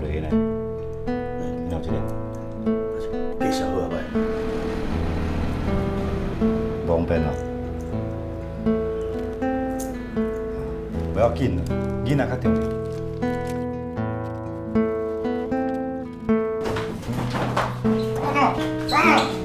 落地呢？有这个，继续好袂？方便咯、啊，不要紧，囡仔较重要。Come!